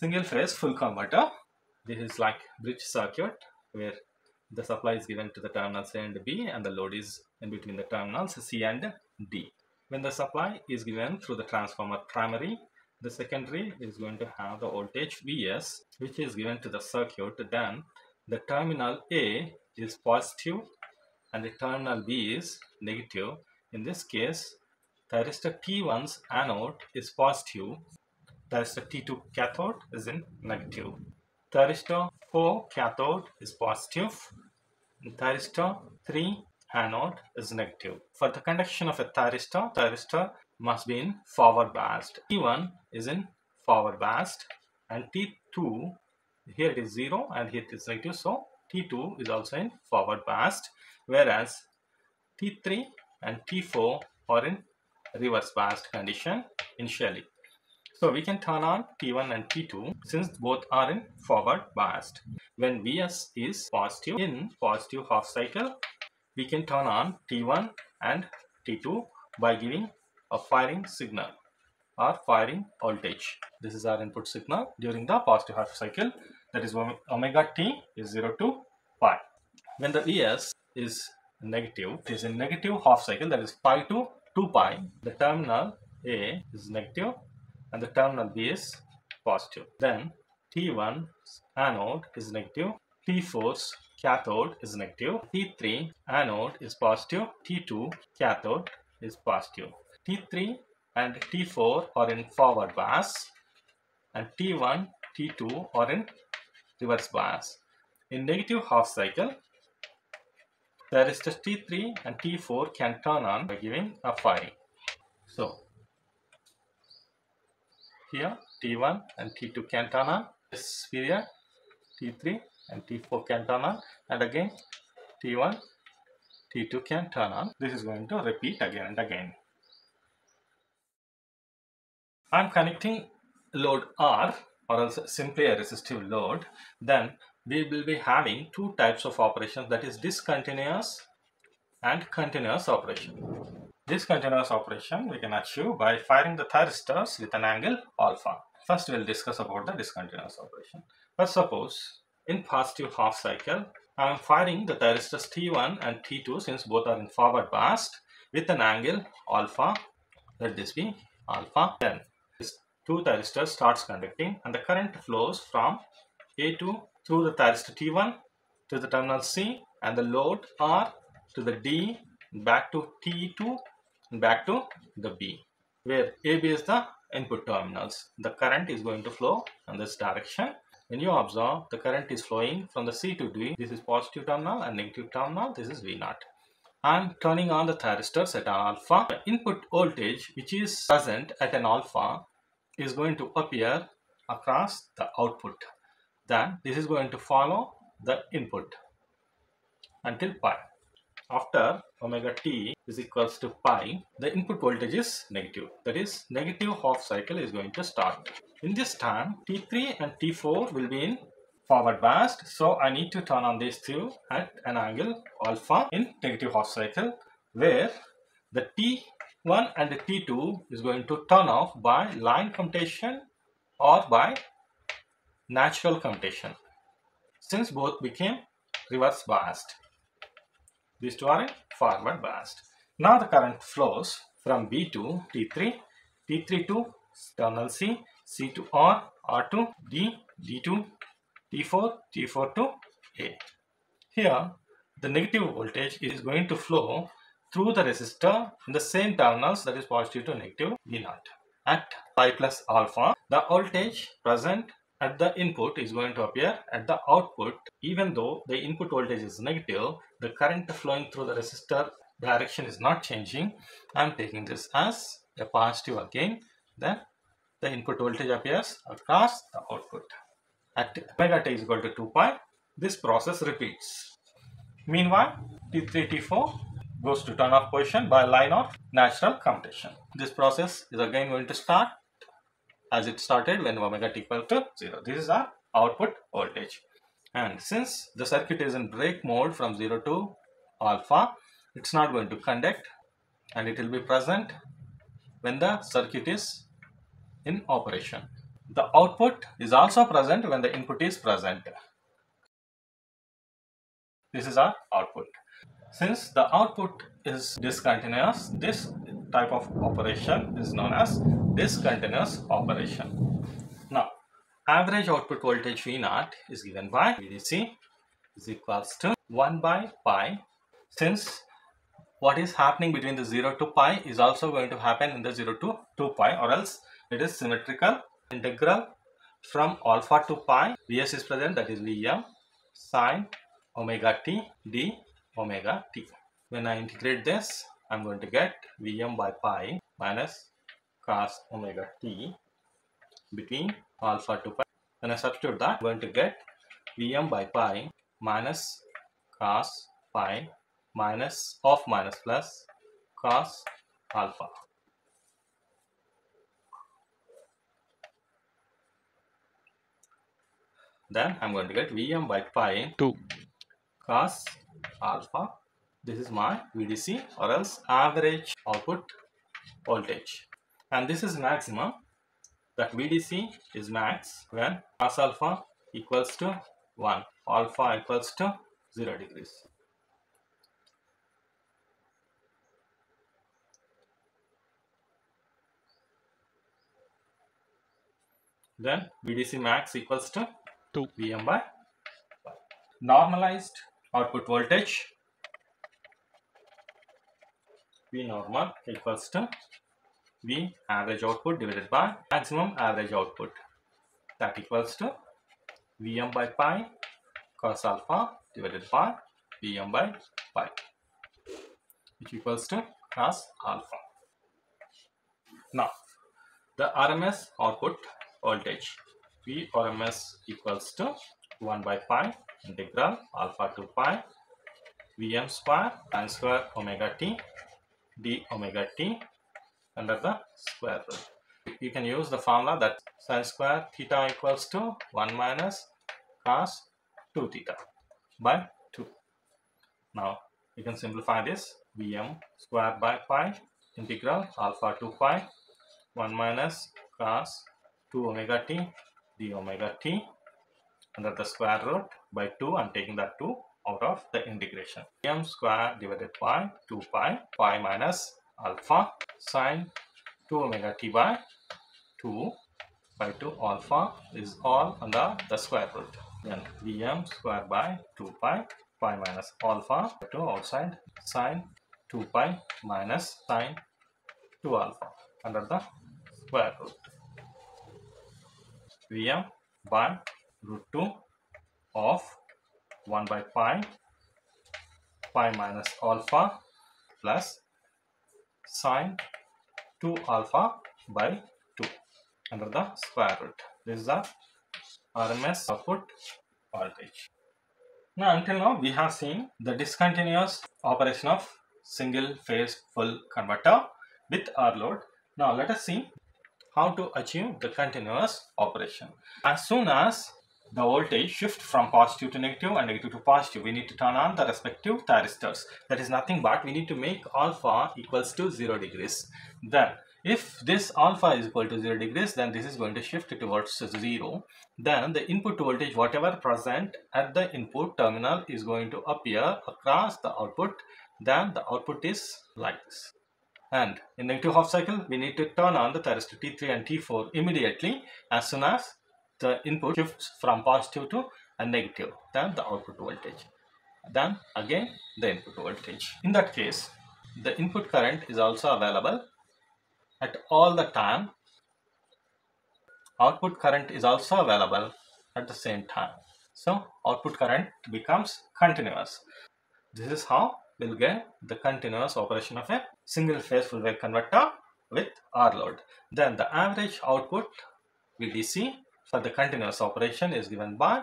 single phase full converter. This is like bridge circuit where the supply is given to the terminals A and B and the load is in between the terminals C and D. When the supply is given through the transformer primary, the secondary is going to have the voltage Vs which is given to the circuit then the terminal A is positive and the terminal B is negative. In this case, thyristor T1's anode is positive, thyristor T2 cathode is in negative. Thyristor 4 cathode is positive, thyristor 3 anode is negative. For the conduction of a thyristor, thyristor must be in forward biased. T1 is in forward biased and T2 here it is 0 and here it is negative so T2 is also in forward biased whereas T3 and T4 are in reverse biased condition initially. So we can turn on T1 and T2 since both are in forward biased. When Vs is positive in positive half cycle, we can turn on T1 and T2 by giving a firing signal or firing voltage. This is our input signal during the positive half cycle that is omega t is 0 to pi. When the Vs is negative, it is a negative half cycle that is pi to 2 pi. The terminal A is negative and the terminal B is positive. Then T1 anode is negative, T4 cathode is negative, T3 anode is positive, T2 cathode is positive. T3 and T4 are in forward bias and T1, T2 are in reverse bias. In negative half cycle, thyristor T3 and T4 can turn on by giving a firing. So, here T1 and T2 can turn on, this period T3 and T4 can turn on and again T1, T2 can turn on. This is going to repeat again and again. I am connecting load R or else simply a resistive load, then we will be having two types of operations that is discontinuous and continuous operation. Discontinuous operation we can achieve by firing the thyristors with an angle alpha. First we'll discuss about the discontinuous operation. But suppose in positive half cycle I am firing the thyristors T1 and T2 since both are in forward biased with an angle alpha. Let this be alpha. Then this two thyristors starts conducting and the current flows from A2 through the thyristor T1 to the terminal C and the load R to the D back to T2 and back to the B where AB is the input terminals. The current is going to flow in this direction. When you observe the current is flowing from the C to D, this is positive terminal and negative terminal, this is V0. I'm turning on the thyristors at alpha. The input voltage which is present at an alpha is going to appear across the output. Then this is going to follow the input until pi. After omega t is equals to pi, the input voltage is negative. That is negative half cycle is going to start. In this time, T3 and T4 will be in forward biased. So I need to turn on these two at an angle alpha in negative half cycle where the T 1 and the T2 is going to turn off by line commutation or by natural commutation since both became reverse biased. These two are forward biased. Now the current flows from B to T3, T3 to terminal C, C to R, R to D, D to T4, T4 to A. Here the negative voltage is going to flow through the resistor in the same terminals that is positive to negative V0. At pi plus alpha, the voltage present at the input is going to appear at the output even though the input voltage is negative, the current flowing through the resistor direction is not changing. I am taking this as a positive again, then the input voltage appears across the output. At omega t is equal to 2 pi, this process repeats. Meanwhile, T3, T4 goes to turn off position by line of natural commutation. This process is again going to start as it started when omega t equal to 0. This is our output voltage. And since the circuit is in break mode from 0 to alpha, it's not going to conduct and it will be present when the circuit is in operation. The output is also present when the input is present. This is our output. Since the output is discontinuous, this type of operation is known as discontinuous operation. Now, average output voltage V naught is given by VDC is equals to 1 by pi. Since what is happening between the 0 to pi is also going to happen in the 0 to 2 pi or else it is symmetrical integral from alpha to pi Vs is present that is Vm sine omega t d omega t. When I integrate this I'm going to get Vm by pi minus cos omega t between alpha to pi. When I substitute that I'm going to get Vm by pi minus cos pi minus of minus plus cos alpha. Then I'm going to get Vm by pi 2 cos alpha. This is my VDC or else average output voltage. And this is maximum. That VDC is max when cos alpha equals to 1, alpha equals to 0 degrees. Then VDC max equals to 2 Vm by pi. Normalized output voltage V normal equals to V average output divided by maximum average output that equals to Vm by pi cos alpha divided by Vm by pi which equals to cos alpha. Now the RMS output voltage V RMS equals to 1 by pi integral alpha to pi Vm square tan square omega t d omega t under the square root. You can use the formula that sin square theta equals to 1 minus cos 2 theta by 2. Now you can simplify this Vm square by pi integral alpha to pi 1 minus cos 2 omega t d omega t under the square root by 2 I'm taking that 2 out of the integration. M square divided by 2 pi pi minus alpha sine 2 omega t by 2 by 2 alpha is all under the square root. Then vm square by 2 pi pi minus alpha 2 outside sine 2 pi minus sine 2 alpha under the square root. Vm by root 2 of 1 by pi pi minus alpha plus sine 2 alpha by 2 under the square root. This is the RMS output voltage. Now until now we have seen the discontinuous operation of single phase full converter with R load. Now let us see how to achieve the continuous operation. As soon as the voltage shift from positive to negative and negative to positive, we need to turn on the respective thyristors. That is nothing but we need to make alpha equals to 0 degrees. Then if this alpha is equal to 0 degrees, then this is going to shift towards 0. Then the input voltage, whatever present at the input terminal is going to appear across the output. Then the output is like this. And in negative half cycle, we need to turn on the thyristor T3 and T4 immediately as soon as the input shifts from positive to a negative, then the output voltage. Then again the input voltage. In that case, the input current is also available at all the time. Output current is also available at the same time. So output current becomes continuous. This is how we'll get the continuous operation of a single phase full wave converter with R load. Then the average output VDC for the continuous operation is given by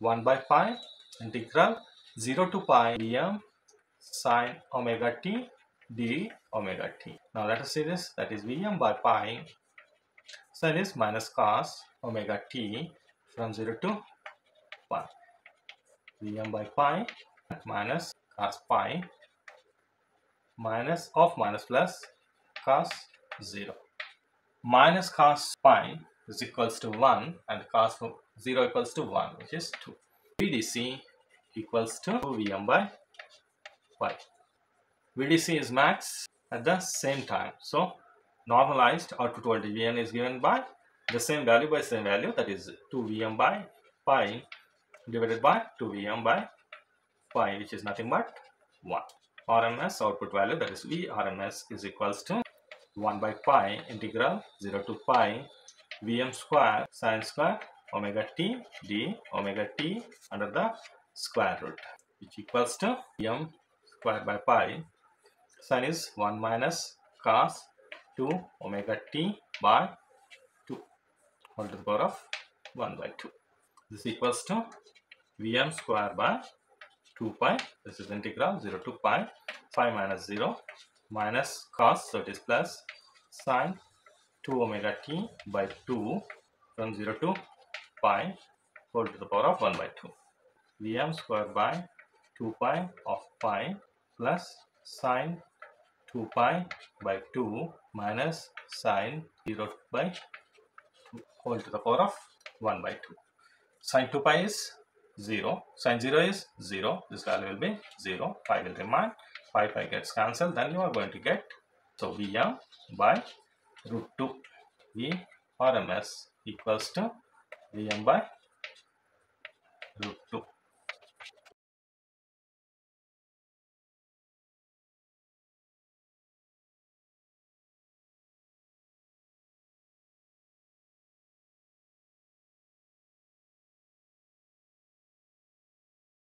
1 by pi integral 0 to pi Vm sine omega t d omega t. Now let us see this that is Vm by pi sine is minus cos omega t from 0 to pi. Vm by pi minus cos pi minus of minus plus cos 0 minus cos pi is equals to 1 and cos 0 equals to 1 which is 2. VDC equals to 2 Vm by pi. VDC is max at the same time. So normalized output voltage Vn is given by the same value by same value that is 2 Vm by pi divided by 2 Vm by pi which is nothing but 1. RMS output value that is V RMS is equals to 1 by pi integral 0 to pi Vm square sine square omega t d omega t under the square root which equals to m square by pi sine is 1 minus cos 2 omega t by 2 whole to the power of 1 by 2 this equals to vm square by 2 pi. This is integral 0 to pi 5 minus 0 minus cos so it is plus sine 2 omega t by 2 from 0 to pi whole to the power of 1 by 2 vm square by 2 pi of pi plus sine 2 pi by 2 minus sine 0 by 2 whole to the power of 1 by 2 sine 2 pi is 0 sine 0 is 0 this value will be 0 pi will remain. Pi pi gets cancelled then you are going to get so vm by root 2 v rms equals to vm by root 2